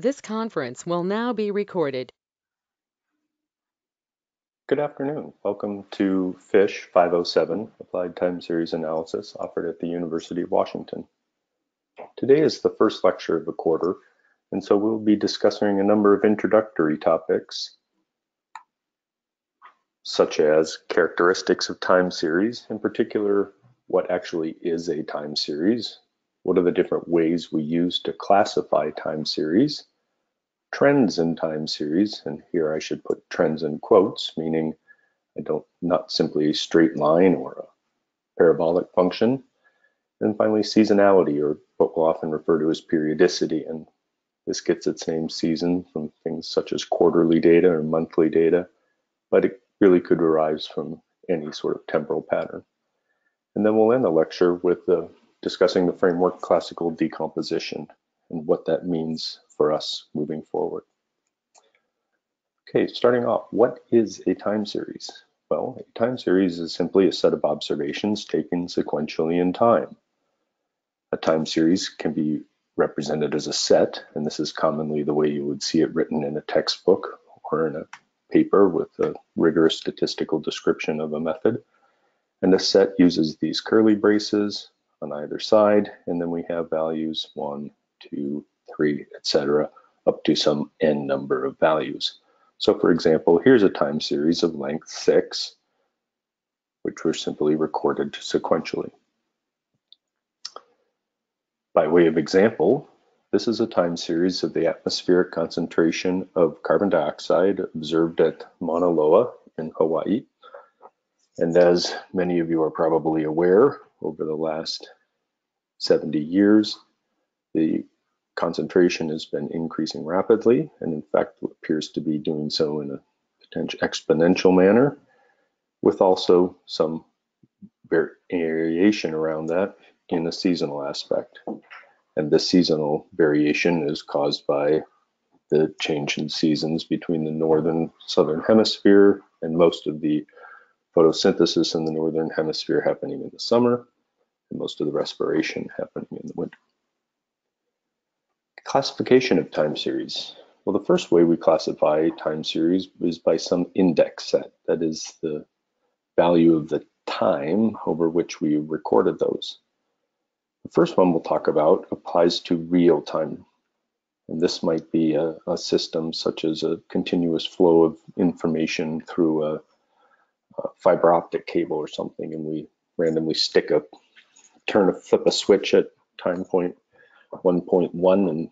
This conference will now be recorded. Good afternoon. Welcome to FISH 507, Applied Time Series Analysis, offered at the University of Washington. Today is the first lecture of the quarter, and so we'll be discussing a number of introductory topics, such as characteristics of time series, in particular, what actually is a time series, what are the different ways we use to classify time series, trends in time series, and here I should put trends in quotes, meaning I don't not simply a straight line or a parabolic function. And finally, seasonality, or what we'll often refer to as periodicity, and this gets its name season from things such as quarterly data or monthly data, but it really could arise from any sort of temporal pattern. And then we'll end the lecture with discussing the framework classical decomposition and what that means for us moving forward. Okay, starting off, what is a time series? Well, a time series is simply a set of observations taken sequentially in time. A time series can be represented as a set, and this is commonly the way you would see it written in a textbook or in a paper with a rigorous statistical description of a method. And the set uses these curly braces on either side, and then we have values one, two, etc., up to some n number of values. So for example, here's a time series of length six, which were simply recorded sequentially. By way of example, this is a time series of the atmospheric concentration of carbon dioxide observed at Mauna Loa in Hawaii. And as many of you are probably aware, over the last 70 years, the concentration has been increasing rapidly and in fact appears to be doing so in a potential exponential manner with also some variation around that in a seasonal aspect. And this seasonal variation is caused by the change in seasons between the northern southern hemisphere and most of the photosynthesis in the northern hemisphere happening in the summer and most of the respiration happening in the winter. Classification of time series. Well, the first way we classify time series is by some index set, that is the value of the time over which we recorded those. The first one we'll talk about applies to real time. And this might be a, a system such as a continuous flow of information through a, a fiber optic cable or something, and we randomly stick a turn a flip a switch at time point 1.1 and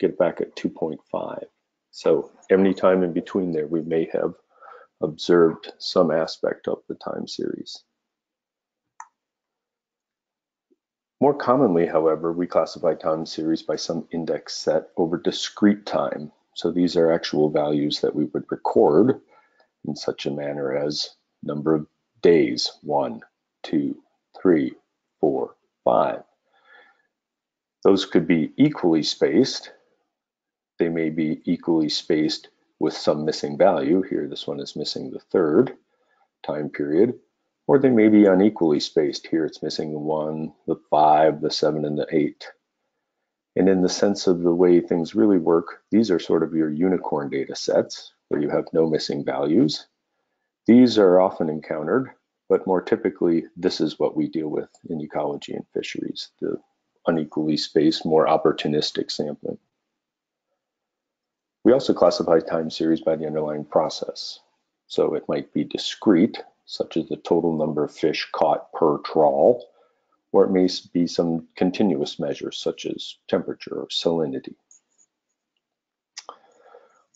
get back at 2.5. So any time in between there, we may have observed some aspect of the time series. More commonly, however, we classify time series by some index set over discrete time. So these are actual values that we would record in such a manner as number of days, one, two, three, four, five. Those could be equally spaced. They may be equally spaced with some missing value. Here, this one is missing the third time period. Or they may be unequally spaced. Here, it's missing the one, the five, the seven, and the eight. And in the sense of the way things really work, these are sort of your unicorn data sets where you have no missing values. These are often encountered, but more typically, this is what we deal with in ecology and fisheries, the unequally spaced, more opportunistic sampling. We also classify time series by the underlying process. So it might be discrete, such as the total number of fish caught per trawl, or it may be some continuous measure, such as temperature or salinity.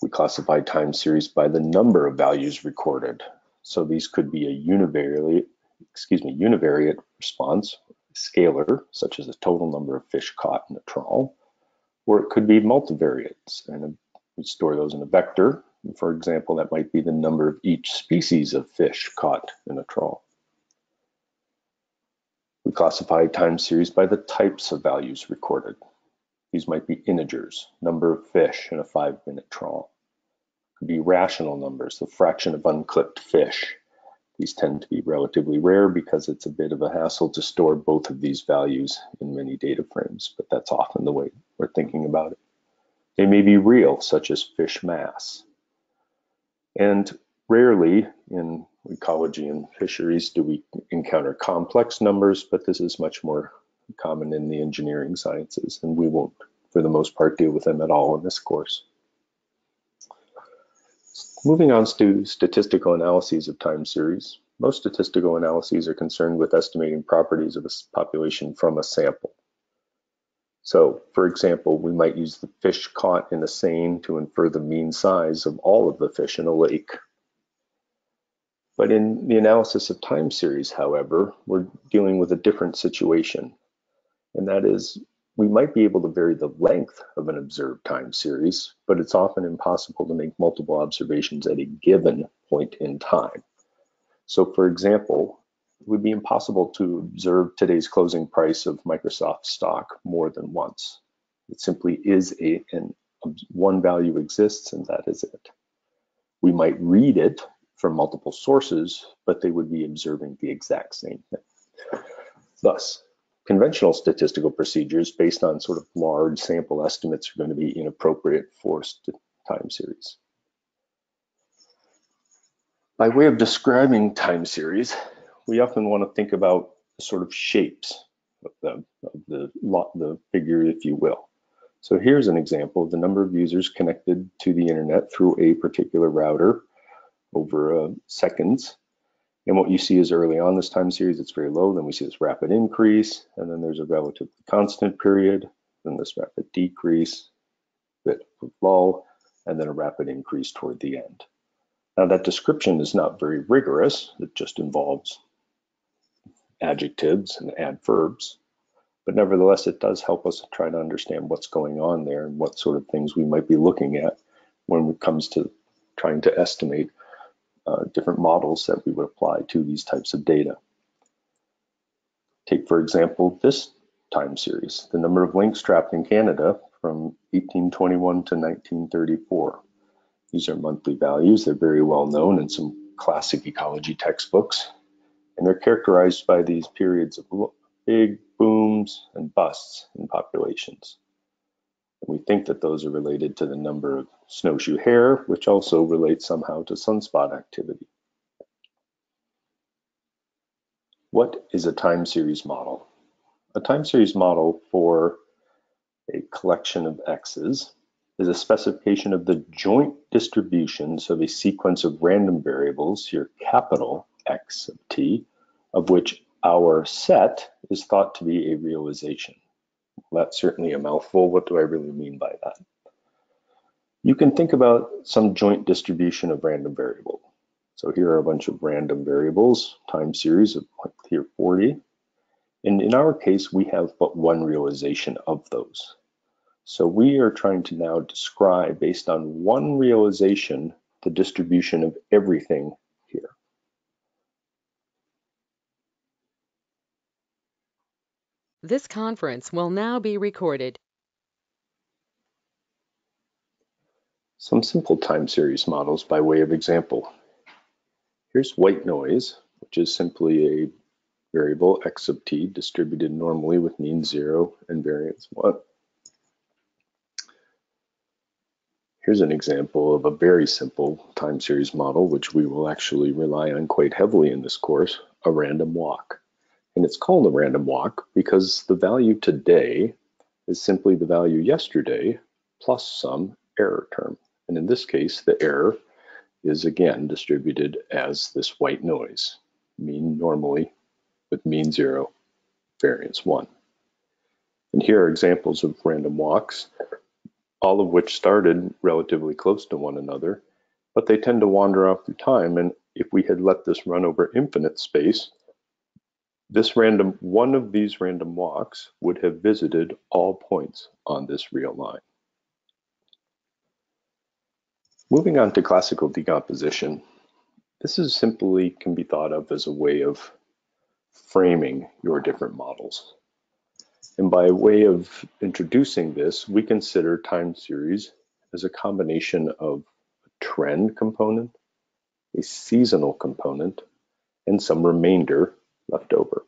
We classify time series by the number of values recorded. So these could be a univariate, excuse me, univariate response, scalar, such as the total number of fish caught in a trawl, or it could be multivariates, and we store those in a vector. For example, that might be the number of each species of fish caught in a trawl. We classify time series by the types of values recorded. These might be integers, number of fish in a five minute trawl. Could be rational numbers, the fraction of unclipped fish, these tend to be relatively rare because it's a bit of a hassle to store both of these values in many data frames, but that's often the way we're thinking about it. They may be real, such as fish mass. And rarely in ecology and fisheries do we encounter complex numbers, but this is much more common in the engineering sciences, and we won't, for the most part, deal with them at all in this course. Moving on to statistical analyses of time series. Most statistical analyses are concerned with estimating properties of a population from a sample. So, for example, we might use the fish caught in a seine to infer the mean size of all of the fish in a lake. But in the analysis of time series, however, we're dealing with a different situation. And that is, we might be able to vary the length of an observed time series, but it's often impossible to make multiple observations at a given point in time. So for example, it would be impossible to observe today's closing price of Microsoft stock more than once. It simply is a and one value exists and that is it. We might read it from multiple sources, but they would be observing the exact same thing. Thus, conventional statistical procedures based on sort of large sample estimates are going to be inappropriate for time series. By way of describing time series, we often want to think about sort of shapes of the, of the, the figure, if you will. So here's an example of the number of users connected to the internet through a particular router over uh, seconds. And what you see is early on this time series, it's very low. Then we see this rapid increase, and then there's a relatively constant period, then this rapid decrease, bit of lull, and then a rapid increase toward the end. Now that description is not very rigorous. It just involves adjectives and adverbs. But nevertheless, it does help us to try to understand what's going on there and what sort of things we might be looking at when it comes to trying to estimate uh, different models that we would apply to these types of data. Take, for example, this time series, the number of lynx trapped in Canada from 1821 to 1934. These are monthly values. They're very well known in some classic ecology textbooks and they're characterized by these periods of big booms and busts in populations. And we think that those are related to the number of snowshoe hare, which also relates somehow to sunspot activity. What is a time series model? A time series model for a collection of x's is a specification of the joint distributions of a sequence of random variables, your capital x of t, of which our set is thought to be a realization. Well, that's certainly a mouthful. What do I really mean by that? You can think about some joint distribution of random variable. So here are a bunch of random variables, time series of here 40. And in our case, we have but one realization of those. So we are trying to now describe, based on one realization, the distribution of everything This conference will now be recorded. Some simple time series models by way of example. Here's white noise, which is simply a variable x sub t distributed normally with mean zero and variance one. Here's an example of a very simple time series model, which we will actually rely on quite heavily in this course, a random walk. And it's called a random walk because the value today is simply the value yesterday plus some error term. And in this case, the error is again distributed as this white noise, mean normally with mean zero, variance one. And here are examples of random walks, all of which started relatively close to one another, but they tend to wander off through time. And if we had let this run over infinite space, this random, one of these random walks would have visited all points on this real line. Moving on to classical decomposition, this is simply can be thought of as a way of framing your different models. And by way of introducing this, we consider time series as a combination of a trend component, a seasonal component, and some remainder left over.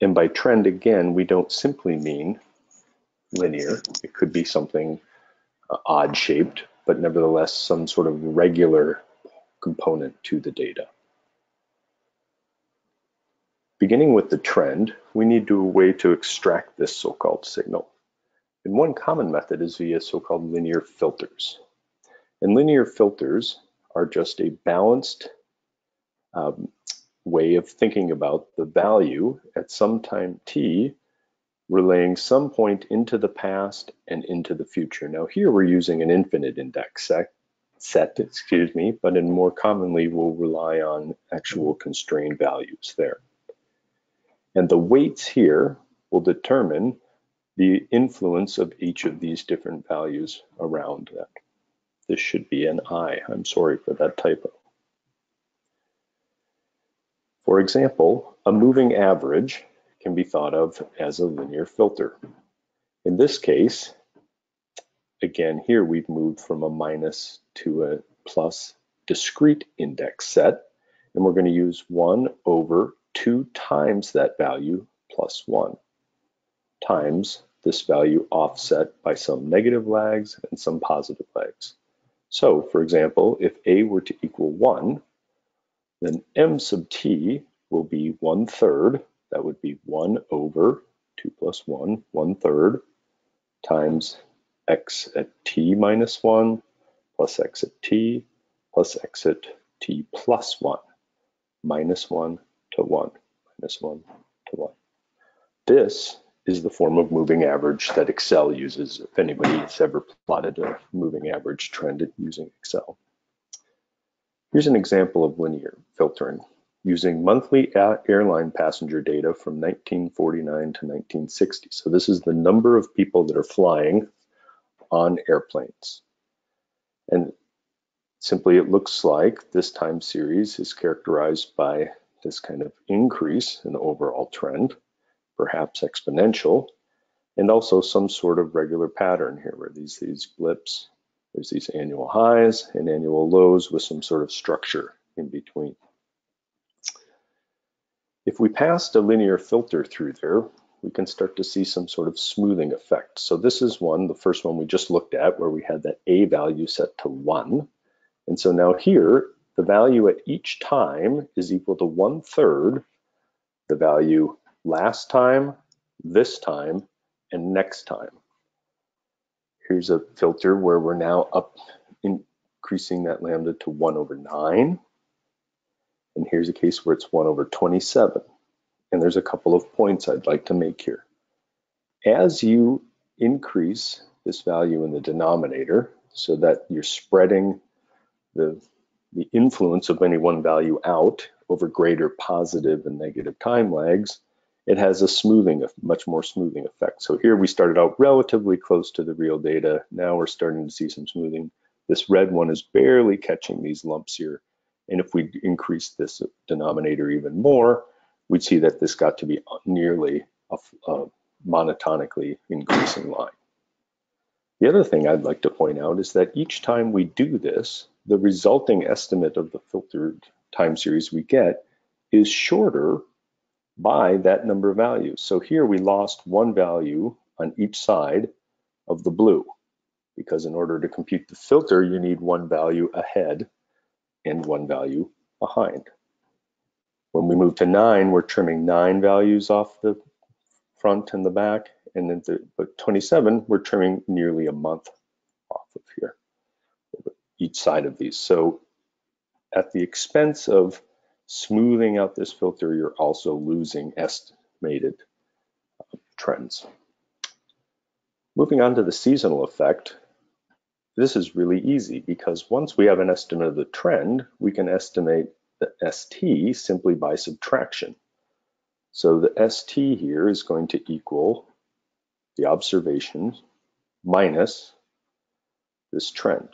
And by trend, again, we don't simply mean linear. It could be something uh, odd shaped, but nevertheless some sort of regular component to the data. Beginning with the trend, we need to a way to extract this so-called signal. And one common method is via so-called linear filters. And linear filters are just a balanced um, way of thinking about the value at some time t relaying some point into the past and into the future. Now here we're using an infinite index set, excuse me, but in more commonly we'll rely on actual constrained values there. And the weights here will determine the influence of each of these different values around that. This should be an I. I'm sorry for that typo. For example, a moving average can be thought of as a linear filter. In this case, again, here we've moved from a minus to a plus discrete index set, and we're going to use 1 over 2 times that value plus 1 times this value offset by some negative lags and some positive lags. So, for example, if a were to equal 1, then m sub t will be 1 third that would be 1 over 2 plus 1, 1 third, times x at t minus 1 plus x at t plus x at t plus 1, minus 1 to 1, minus 1 to 1. This is the form of moving average that Excel uses, if anybody's ever plotted a moving average trend using Excel. Here's an example of linear filtering using monthly airline passenger data from 1949 to 1960. So this is the number of people that are flying on airplanes. And simply it looks like this time series is characterized by this kind of increase in the overall trend, perhaps exponential, and also some sort of regular pattern here where these, these blips, there's these annual highs and annual lows with some sort of structure in between. If we passed a linear filter through there, we can start to see some sort of smoothing effect. So this is one, the first one we just looked at where we had that A value set to one. And so now here, the value at each time is equal to one third the value last time, this time, and next time. Here's a filter where we're now up increasing that lambda to one over nine. And here's a case where it's 1 over 27. And there's a couple of points I'd like to make here. As you increase this value in the denominator so that you're spreading the, the influence of any one value out over greater positive and negative time lags, it has a smoothing, a much more smoothing effect. So here we started out relatively close to the real data. Now we're starting to see some smoothing. This red one is barely catching these lumps here and if we increase this denominator even more, we'd see that this got to be nearly a, a monotonically increasing line. The other thing I'd like to point out is that each time we do this, the resulting estimate of the filtered time series we get is shorter by that number of values. So here we lost one value on each side of the blue because in order to compute the filter, you need one value ahead and one value behind. When we move to nine, we're trimming nine values off the front and the back, and then the, but 27, we're trimming nearly a month off of here, each side of these. So at the expense of smoothing out this filter, you're also losing estimated uh, trends. Moving on to the seasonal effect, this is really easy because once we have an estimate of the trend, we can estimate the ST simply by subtraction. So the ST here is going to equal the observations minus this trend.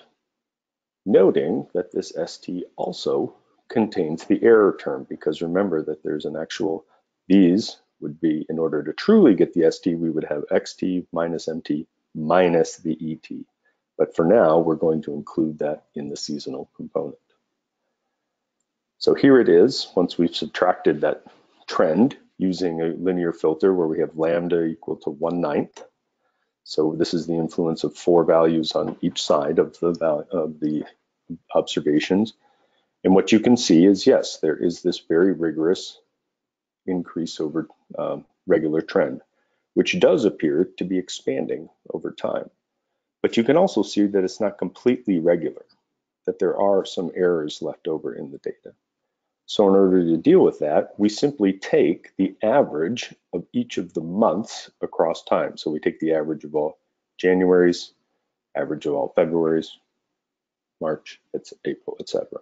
Noting that this ST also contains the error term because remember that there's an actual, these would be, in order to truly get the ST, we would have XT minus MT minus the ET. But for now, we're going to include that in the seasonal component. So here it is, once we've subtracted that trend using a linear filter where we have lambda equal to 1 ninth. So this is the influence of four values on each side of the, of the observations. And what you can see is, yes, there is this very rigorous increase over um, regular trend, which does appear to be expanding over time. But you can also see that it's not completely regular, that there are some errors left over in the data. So in order to deal with that, we simply take the average of each of the months across time. So we take the average of all Januaries, average of all Februaries, March, it's April, etc.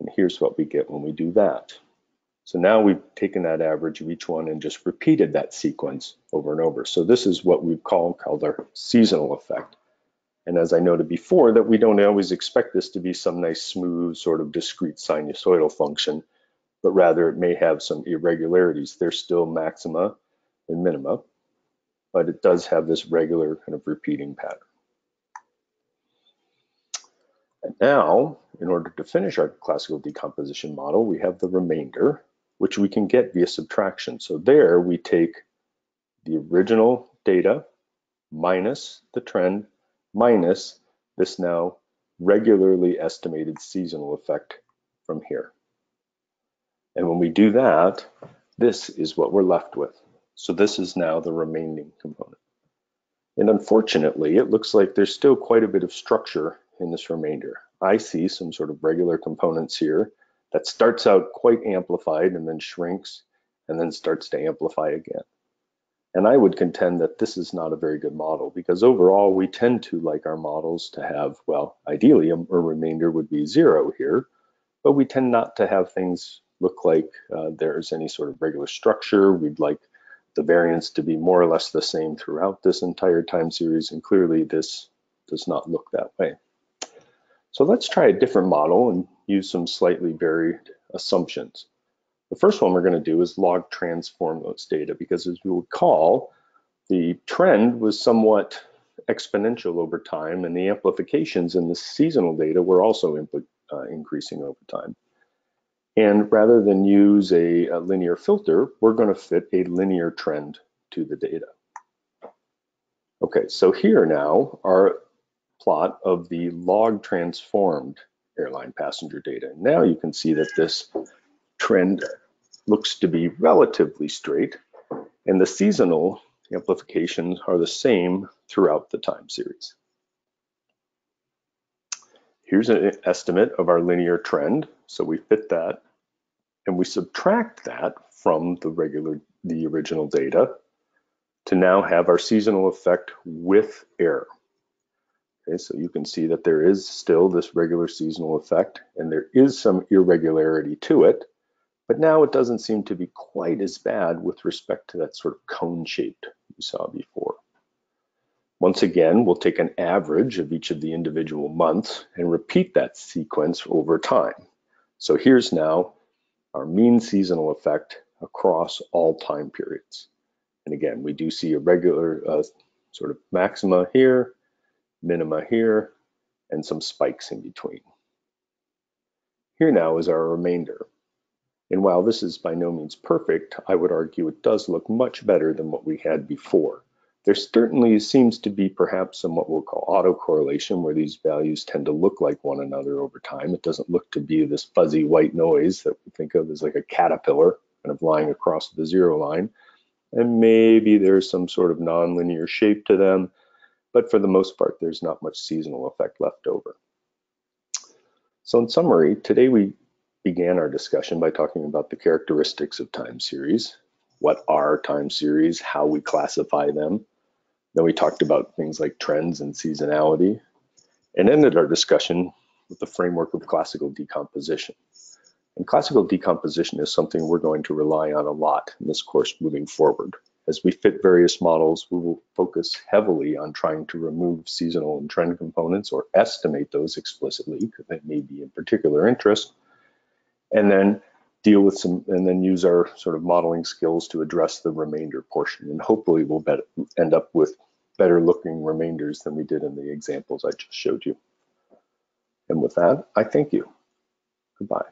And here's what we get when we do that. So now we've taken that average of each one and just repeated that sequence over and over. So this is what we call called our seasonal effect. And as I noted before, that we don't always expect this to be some nice, smooth, sort of discrete sinusoidal function, but rather it may have some irregularities. There's still maxima and minima, but it does have this regular kind of repeating pattern. And now, in order to finish our classical decomposition model, we have the remainder, which we can get via subtraction. So there we take the original data minus the trend minus this now regularly estimated seasonal effect from here. And when we do that, this is what we're left with. So this is now the remaining component. And unfortunately, it looks like there's still quite a bit of structure in this remainder. I see some sort of regular components here that starts out quite amplified and then shrinks and then starts to amplify again. And I would contend that this is not a very good model because overall we tend to like our models to have, well, ideally a, a remainder would be zero here, but we tend not to have things look like uh, there's any sort of regular structure. We'd like the variance to be more or less the same throughout this entire time series, and clearly this does not look that way. So let's try a different model and use some slightly varied assumptions. The first one we're going to do is log transform those data because as you recall, the trend was somewhat exponential over time and the amplifications in the seasonal data were also uh, increasing over time. And rather than use a, a linear filter, we're going to fit a linear trend to the data. Okay, so here now our plot of the log transformed airline passenger data. Now you can see that this trend looks to be relatively straight, and the seasonal amplifications are the same throughout the time series. Here's an estimate of our linear trend. So we fit that and we subtract that from the regular, the original data to now have our seasonal effect with error. Okay, so you can see that there is still this regular seasonal effect and there is some irregularity to it, but now it doesn't seem to be quite as bad with respect to that sort of cone shaped we saw before. Once again, we'll take an average of each of the individual months and repeat that sequence over time. So here's now our mean seasonal effect across all time periods. And again, we do see a regular uh, sort of maxima here, minima here, and some spikes in between. Here now is our remainder. And while this is by no means perfect, I would argue it does look much better than what we had before. There certainly seems to be perhaps some what we'll call autocorrelation where these values tend to look like one another over time. It doesn't look to be this fuzzy white noise that we think of as like a caterpillar kind of lying across the zero line. And maybe there's some sort of nonlinear shape to them, but for the most part, there's not much seasonal effect left over. So in summary, today we began our discussion by talking about the characteristics of time series, what are time series, how we classify them. Then we talked about things like trends and seasonality, and ended our discussion with the framework of classical decomposition. And classical decomposition is something we're going to rely on a lot in this course moving forward. As we fit various models, we will focus heavily on trying to remove seasonal and trend components or estimate those explicitly because that may be in particular interest and then deal with some and then use our sort of modeling skills to address the remainder portion and hopefully we'll bet, end up with better looking remainders than we did in the examples I just showed you. And with that, I thank you. Goodbye.